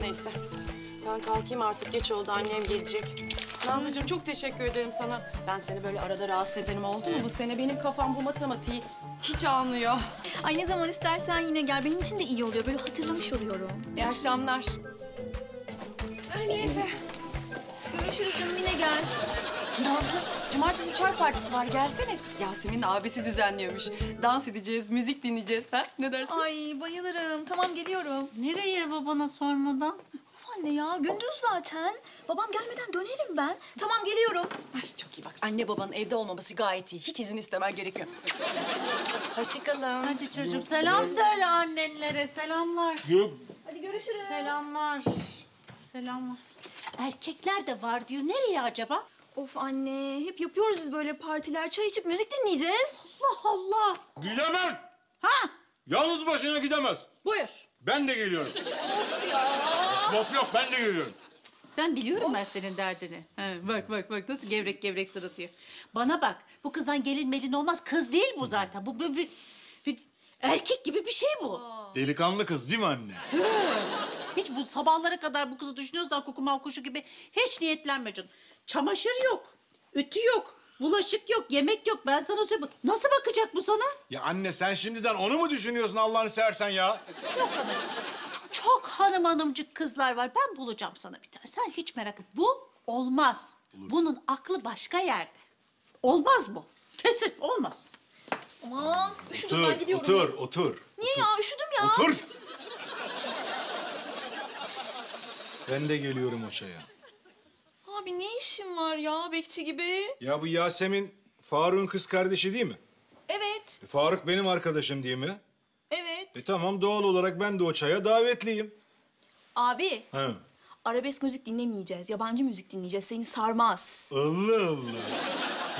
Neyse. Ben kalkayım artık. Geç oldu. Annem gelecek. Nazlıcığım çok teşekkür ederim sana. Ben seni böyle arada rahatsız ederim oldu mu? Bu sene benim kafam bu matematiği hiç almıyor. Ay ne zaman istersen yine gel. Benim için de iyi oluyor. Böyle hatırlamış oluyorum. İyi akşamlar. Ay neyse. Görüşürüz canım yine gel. Nazlı, cumartesi çay partisi var. Gelsene. Yasemin'in abisi düzenliyormuş. Dans edeceğiz, müzik dinleyeceğiz. Ha? Ne dersin? Ay bayılırım. Tamam geliyorum. Nereye babana sormadan? Anne ya gündüz zaten. Babam gelmeden dönerim ben. Tamam geliyorum. Ay çok iyi bak. Anne babanın evde olmaması gayet iyi. Hiç izin istemen gerekiyor. Hoşçakalın. Hadi çocuğum selam söyle annenlere. Selamlar. Hadi görüşürüz. Selamlar. Selamlar. Erkekler de var diyor. Nereye acaba? Of anne hep yapıyoruz biz böyle partiler. Çay içip müzik dinleyeceğiz. Allah Allah. Gidemem. Ha Yalnız başına gidemez. buyur. Ben de geliyorum. Yok yok ben de geliyorum. Ben biliyorum ben senin derdini. Ha, bak bak bak nasıl gevrek gevrek sırıtıyor. Bana bak bu kızdan gelin melin olmaz. Kız değil bu zaten. Bu bir, bir, bir erkek gibi bir şey bu. Delikanlı kız değil mi anne? Hiç bu sabahlara kadar bu kızı düşünüyorsan kukumav kuşu gibi hiç niyetlenme canım. Çamaşır yok, ütü yok, bulaşık yok, yemek yok. Ben sana söyleyeyim. Nasıl bakacak bu sana? Ya anne sen şimdiden onu mu düşünüyorsun Allah'ını seversen ya? Çok hanım hanımcık kızlar var. Ben bulacağım sana bir tane. Sen hiç merak etme. Bu olmaz. Bunun aklı başka yerde. Olmaz bu. Kesin olmaz. Aman üşüdüm ben Otur, gidiyorum. otur, otur. Niye ya üşüdüm ya. Otur. Ben de geliyorum o çaya. Abi ne işin var ya bekçi gibi? Ya bu Yasemin Faruk'un kız kardeşi değil mi? Evet, E, Faruk benim arkadaşım değil mi? evet. E tamam doğal olarak ben de o çaya davetliyim. Abi He. arabesk müzik dinlemeyeceğiz. Yabancı müzik dinleyeceğiz. Seni sarmaz. Allah Allah.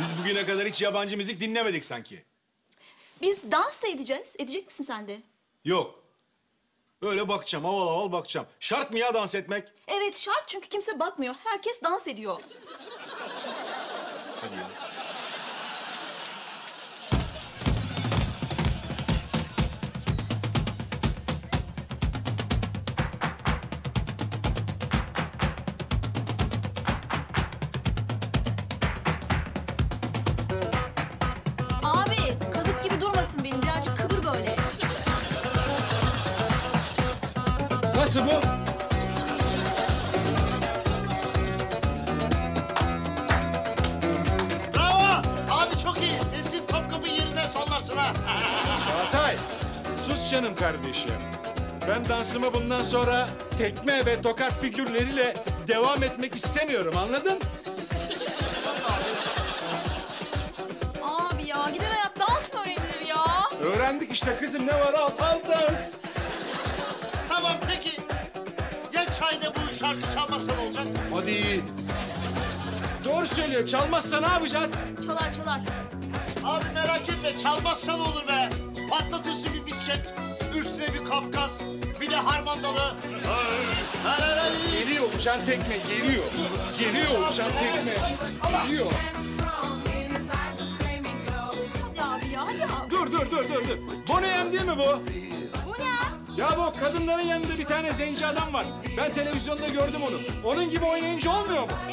Biz bugüne kadar hiç yabancı müzik dinlemedik sanki. Biz dans da edeceğiz. Edecek misin sen de? Yok. Öyle bakacağım, havalı havalı bakacağım. Şart mı ya dans etmek? Evet şart çünkü kimse bakmıyor. Herkes dans ediyor. Hadi ya. Nasıl bu? Bravo! Abi çok iyi. Esin Topkapı yerinden sallarsın ha. Çağatay, sus canım kardeşim. Ben dansıma bundan sonra tekme ve tokat figürleriyle devam etmek istemiyorum, anladın? Abi ya gider ayak dans mı öğrenilir ya? Öğrendik işte kızım, ne var al, al dans. tamam peki. Çayda bu şarkı çalmazsa ne olacak? Hadi. Doğru söylüyor, çalmazsa ne yapacağız? Çalar çalar. Abi merak etme çalmazsa ne olur be. Patlatırsın bir bisket. Üstüne bir Kafkas. Bir de harmandalı. Geliyor uçan tekme, geliyor. Geliyor uçan tekme, geliyor. Hadi abi ya hadi abi. Dur, dur, dur, dur, dur. Boneyem değil mi bu? Ya bu kadınların yanında bir tane zenci adam var. Ben televizyonda gördüm onu. Onun gibi oynayınca olmuyor mu? E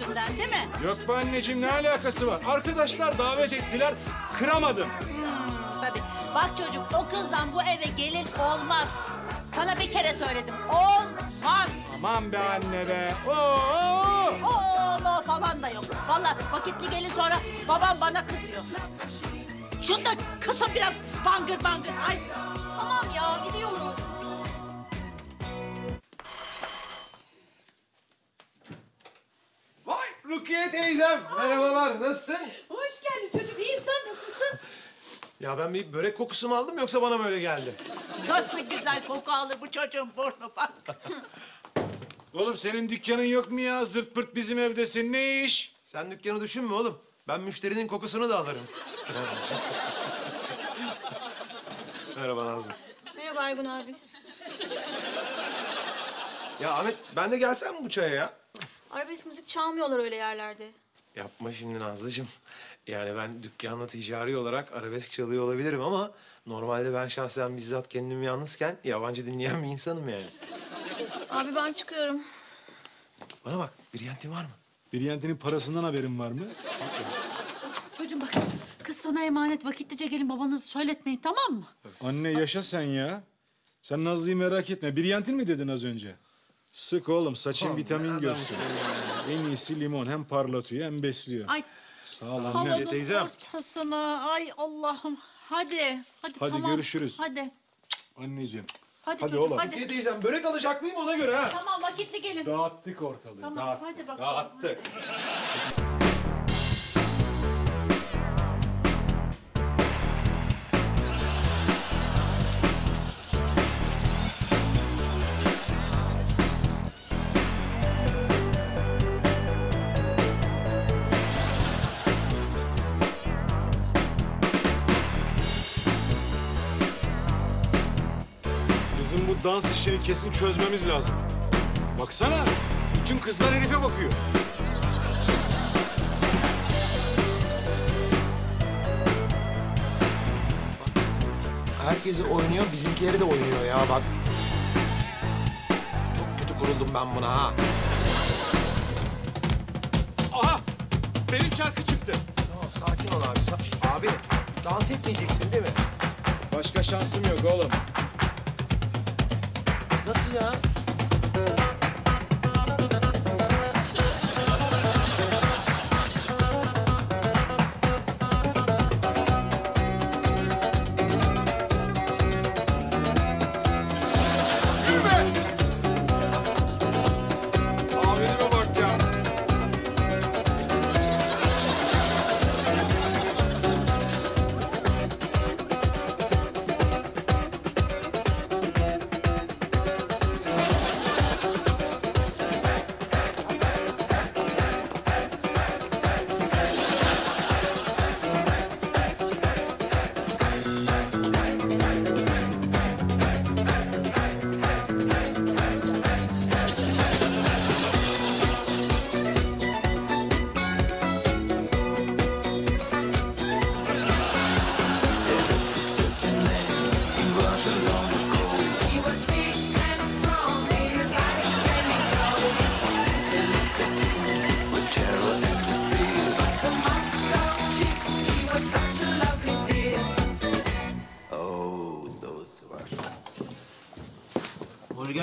yüzünden değil mi? Yok be anneciğim ne alakası var? Arkadaşlar davet ettiler, kıramadım. Tabii. Bak çocuğum o kızdan bu eve gelin olmaz. Sana bir kere söyledim. Olmaz. Aman be anne be. Oo! O no falan da yok. Vallahi vakitli gelin sonra babam bana kızıyor. Şunu da kısın biraz bangır bangır. Ay. Rukiye teyzem. Merhabalar, nasılsın? Hoş geldin çocuk Ya ben bir börek kokusu mu aldım yoksa bana mı öyle geldi? Nasıl güzel koku alır bu çocuğun burnu bak. Oğlum senin dükkanın yok mu ya? Zırt pırt bizim evdesin. Ne iş? Sen dükkanı düşünme oğlum. Ben müşterinin kokusunu da alırım. Merhaba Nazlı. Merhaba Ergun abi. Ya Ahmet ben de gelsem mi bu çaya ya? Arabesk müzik çalmıyorlar öyle yerlerde. Yapma şimdi Nazlıcığım. Yani ben dükkanla ticari olarak arabesk çalıyor olabilirim ama... ...normalde ben şahsen bizzat kendim yalnızken yabancı dinleyen bir insanım yani. Abi ben çıkıyorum. Bana bak, bir yentin var mı? Biryantinin parasından haberin var mı? Çocuğum bak kız sana emanet vakitlice gelin babanızı söyletmeyin tamam mı? Anne yaşa sen ya. Sen Nazlı'yı merak etme. Biryantin mi dedin az önce? Sık oğlum saçın vitamin görsün. En iyisi limon. Hem parlatıyor hem besliyor. Ay ol anne. salonun Teyzem. ortasına. Ay Allah'ım. Hadi. Hadi, Hadi tamam. görüşürüz. Hadi. Anneciğim. Hadi, Hadi çocuğum oğlum. hadi. Ne diyeceğim, börek alacaklıyım ona göre ha. Tamam vakitli gelin. Dağıttık ortalığı. Tamam, dağıttık. hadi bakalım. Dağıttık. Dans işini kesin çözmemiz lazım. Baksana. Bütün kızlar herife bakıyor. Herkesi oynuyor, bizimkileri de oynuyor ya bak. Çok kötü kuruldum ben buna ha. Aha! Benim şarkı çıktı. Tamam, sakin ol abi. Sa- abi, dans etmeyeceksin değil mi? Başka şansım yok oğlum. Nasıl ya?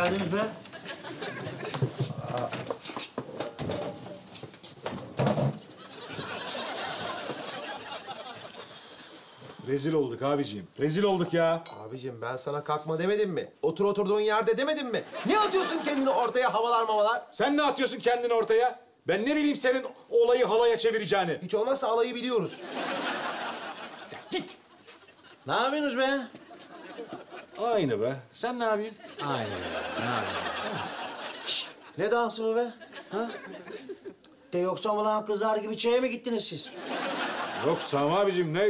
Geldiniz be. Rezil olduk abiciğim. Rezil olduk ya. Abicim ben sana kalkma demedim mi? Otur oturduğun yerde demedim mi? Ne atıyorsun kendini ortaya havalar mavalar? Sen ne atıyorsun kendini ortaya? Ben ne bileyim senin olayı halaya çevireceğini. Hiç olmazsa alayı biliyoruz. Git. Ne yapıyorsunuz be? Aynı be. Sen ne yapıyorsun? Aynen. Ne Ne dansı bu be? Ha? De yoksa mı lan kızlar gibi çaya mı gittiniz siz? Yok Sami abicim ne?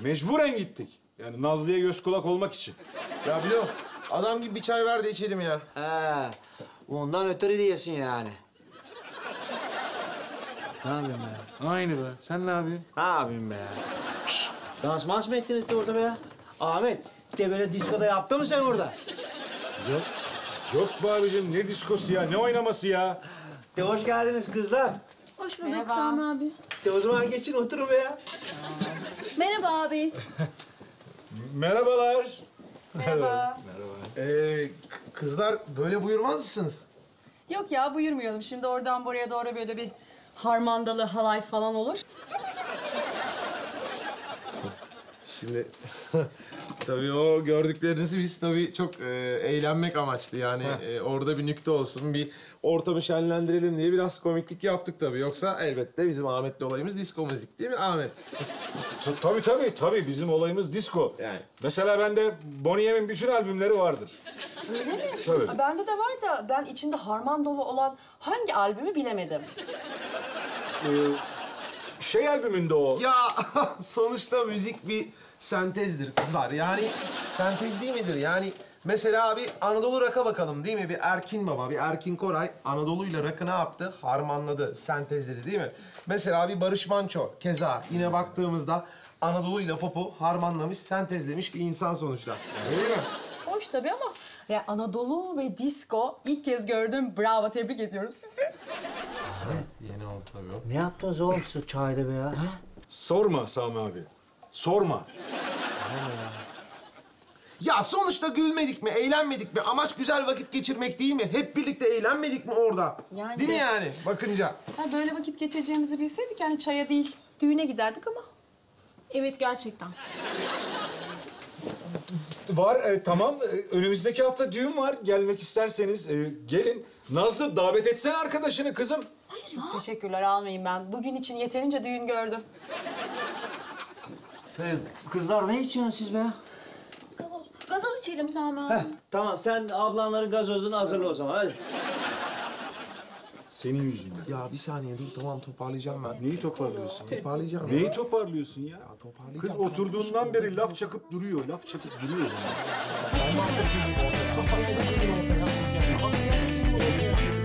Mecburen gittik. Yani Nazlı'ya göz kulak olmak için. Ya biliyorum. Adam gibi bir çay ver de içelim ya. He. Ondan ötürü diyesin yani. Ne yapıyorsun be? Aynı be. Sen ne yapıyorsun? Ne yapayım be? Şşş, dans mans mı ettiniz de orada be? Ahmet, de böyle diskoda yaptın mı sen orada? Yok. Yok be abicim. Ne diskosu ya? Ne oynaması ya? De hoş geldiniz kızlar. Hoş bulduk Sami abi. De o zaman geçin oturun be ya. Merhaba abi. Merhabalar. Merhaba. Ee, k- kızlar böyle buyurmaz mısınız? Yok ya buyurmayalım. Şimdi oradan buraya doğru böyle bir harmandalı halay falan olur. Şimdi Tabii o gördüklerinizi biz tabii çok e, eğlenmek amaçlı yani e, orada bir nükte olsun, bir ortamı şenlendirelim diye biraz komiklik yaptık tabii. Yoksa elbette bizim Ahmet'le olayımız disco müzik değil mi Ahmet? Tabii tabii tabii bizim olayımız disco. Yani. Mesela bende Bonnie M'in bütün albümleri vardır. Öyle mi? Tabii. Bende de var da ben içinde harman dolu olan hangi albümü bilemedim. Şey albümünde o. Ya sonuçta müzik bir sentezdir kızlar. Yani sentez değil midir? Yani mesela bir Anadolu Rock'a bakalım değil mi? Bir Erkin Baba, bir Erkin Koray Anadolu'yla rock'ı ne yaptı? Harmanladı, sentezledi değil mi? Mesela bir Barış Manço keza yine baktığımızda Anadolu'yla pop'u harmanlamış, sentezlemiş bir insan sonuçta. Değil mi? Hoş tabii ama ya Anadolu ve disco ilk kez gördüm. Bravo, tebrik ediyorum sizi. Tabii. Ne yaptınız oğlum siz çayda be ya? Ha? Sorma Sami abi. Sorma. Ya sonuçta gülmedik mi, eğlenmedik mi? Amaç güzel vakit geçirmek değil mi? Hep birlikte eğlenmedik mi orada? Yani- Değil mi yani bakınca? Ha, böyle vakit geçireceğimizi bilseydik yani çaya değil düğüne giderdik ama. Evet gerçekten. Var e, tamam E, önümüzdeki hafta düğün var. Gelmek isterseniz e, gelin. Nazlı davet etsen arkadaşını kızım. Teşekkürler almayayım ben. Bugün için yeterince düğün gördüm. Ee, kızlar ne içiyorsunuz siz be ya? Gazoz, gazoz içelim Sami Heh, tamam sen ablanların gazozunu hazırla o zaman hadi. Senin yüzünden. Ya bir saniye dur tamam toparlayacağım ben. Neyi toparlıyorsun? Toparlayacağım. Neyi toparlıyorsun ya? toparlayacağım. Kız oturduğundan beri laf çakıp duruyor. Laf çakıp duruyor. Kafayla da gelin ortaya. Kafayla da gelin ortaya.